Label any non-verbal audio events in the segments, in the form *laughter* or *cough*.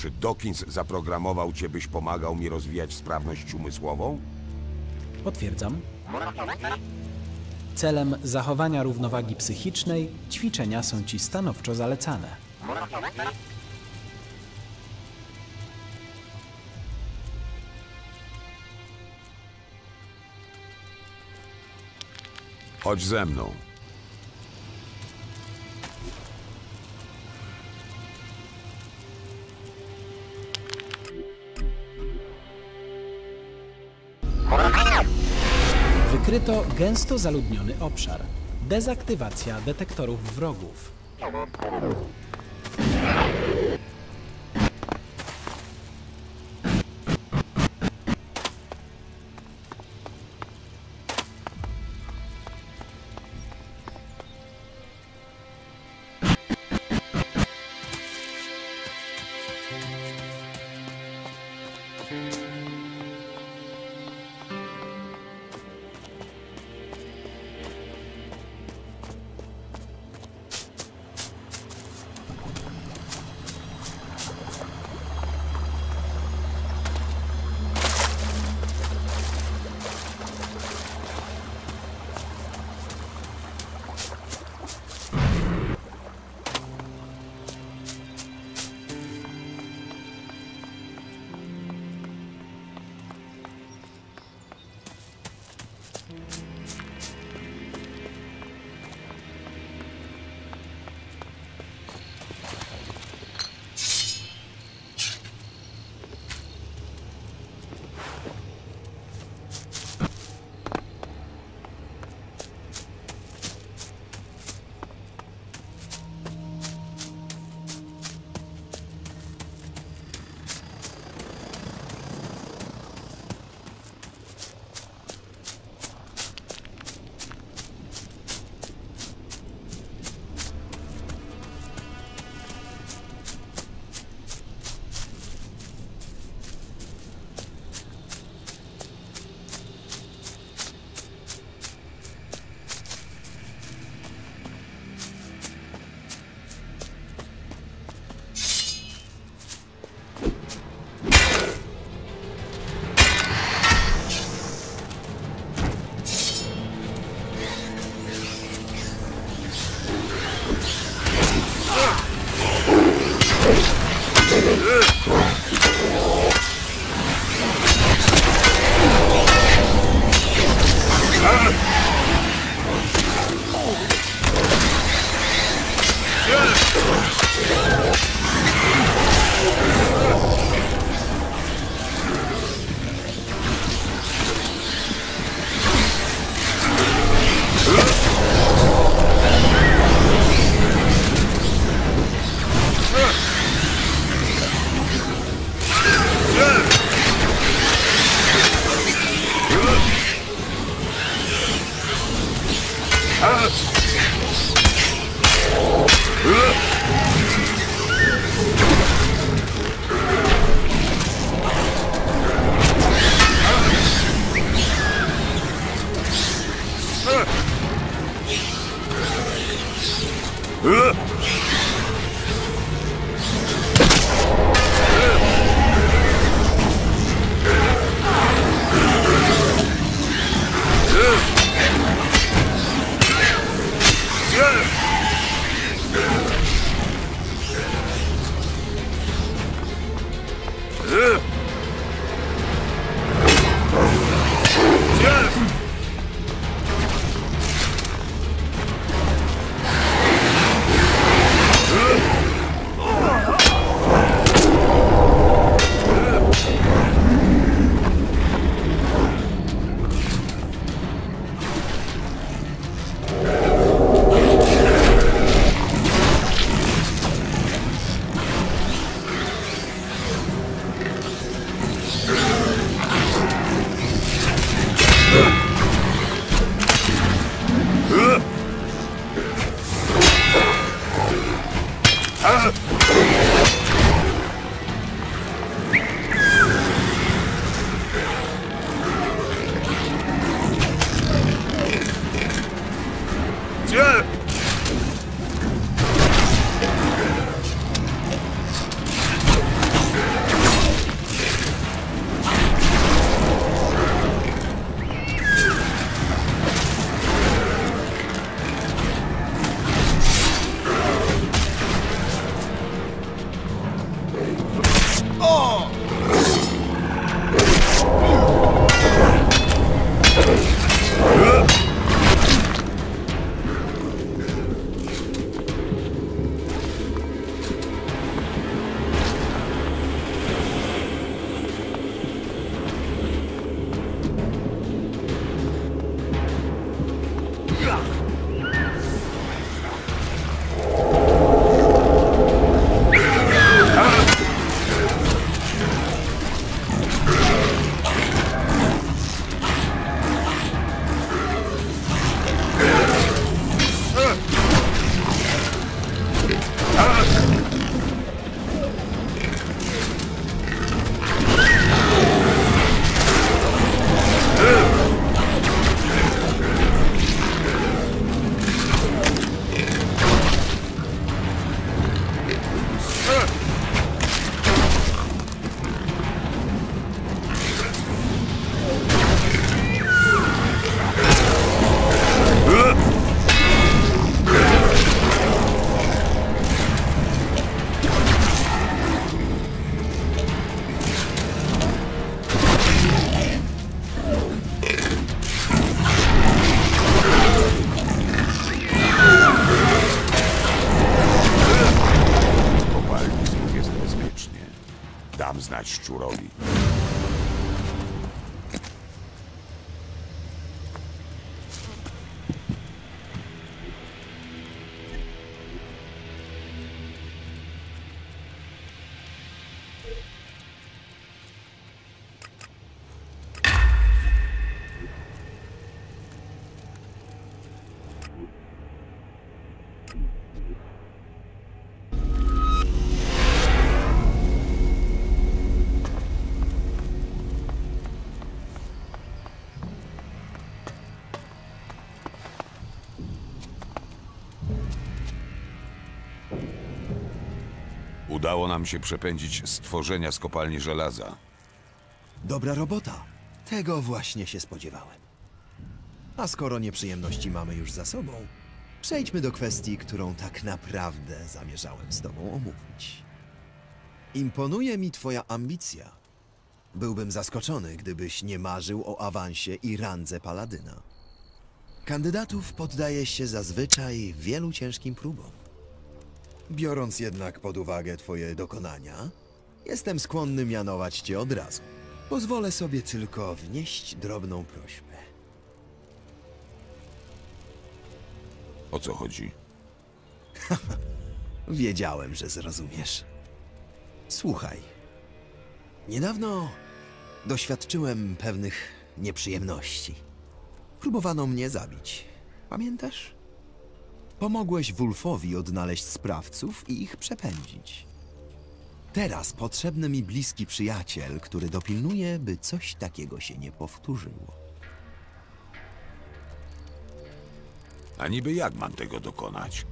Czy Dawkins zaprogramował cię, byś pomagał mi rozwijać sprawność umysłową? Potwierdzam. Celem zachowania równowagi psychicznej ćwiczenia są ci stanowczo zalecane. Chodź ze mną. Wykryto gęsto zaludniony obszar. Dezaktywacja detektorów wrogów. うわっ Dam znać szczurowi. Udało nam się przepędzić stworzenia z kopalni żelaza. Dobra robota. Tego właśnie się spodziewałem. A skoro nieprzyjemności mamy już za sobą, przejdźmy do kwestii, którą tak naprawdę zamierzałem z tobą omówić. Imponuje mi twoja ambicja. Byłbym zaskoczony, gdybyś nie marzył o awansie i randze paladyna. Kandydatów poddaje się zazwyczaj wielu ciężkim próbom. Biorąc jednak pod uwagę twoje dokonania, jestem skłonny mianować cię od razu. Pozwolę sobie tylko wnieść drobną prośbę. O co chodzi? *laughs* Wiedziałem, że zrozumiesz. Słuchaj. Niedawno doświadczyłem pewnych nieprzyjemności. Próbowano mnie zabić. Pamiętasz? Pomogłeś Wulfowi odnaleźć sprawców i ich przepędzić. Teraz potrzebny mi bliski przyjaciel, który dopilnuje, by coś takiego się nie powtórzyło. A niby jak mam tego dokonać?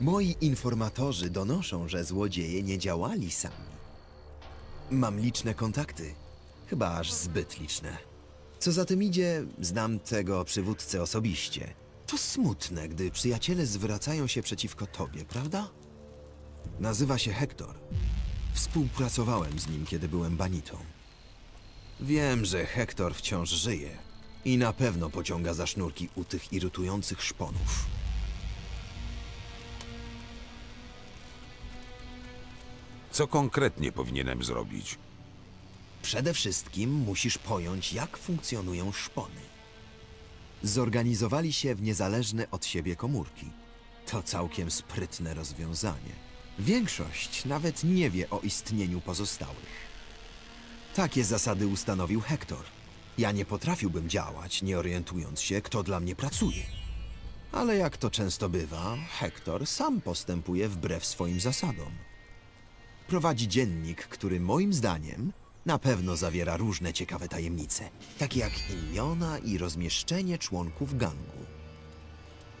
Moi informatorzy donoszą, że złodzieje nie działali sami. Mam liczne kontakty, chyba aż zbyt liczne. Co za tym idzie, znam tego przywódcę osobiście. To smutne, gdy przyjaciele zwracają się przeciwko tobie, prawda? Nazywa się Hektor. Współpracowałem z nim, kiedy byłem banitą. Wiem, że Hektor wciąż żyje i na pewno pociąga za sznurki u tych irytujących szponów. Co konkretnie powinienem zrobić? Przede wszystkim musisz pojąć, jak funkcjonują szpony. Zorganizowali się w niezależne od siebie komórki. To całkiem sprytne rozwiązanie. Większość nawet nie wie o istnieniu pozostałych. Takie zasady ustanowił Hektor. Ja nie potrafiłbym działać, nie orientując się, kto dla mnie pracuje. Ale jak to często bywa, Hektor sam postępuje wbrew swoim zasadom. Prowadzi dziennik, który moim zdaniem na pewno zawiera różne ciekawe tajemnice, takie jak imiona i rozmieszczenie członków gangu.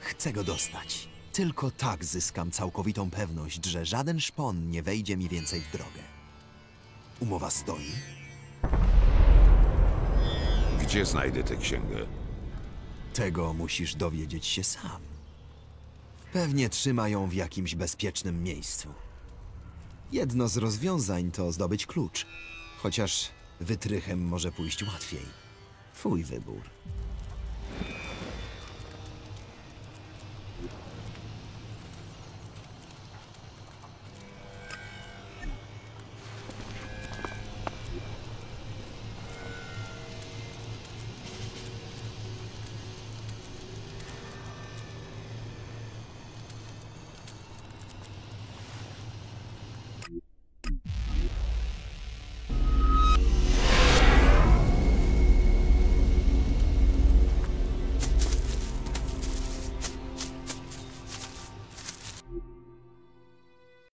Chcę go dostać. Tylko tak zyskam całkowitą pewność, że żaden szpon nie wejdzie mi więcej w drogę. Umowa stoi? Gdzie znajdę tę księgę? Tego musisz dowiedzieć się sam. Pewnie trzyma ją w jakimś bezpiecznym miejscu. Jedno z rozwiązań to zdobyć klucz, chociaż wytrychem może pójść łatwiej. Twój wybór.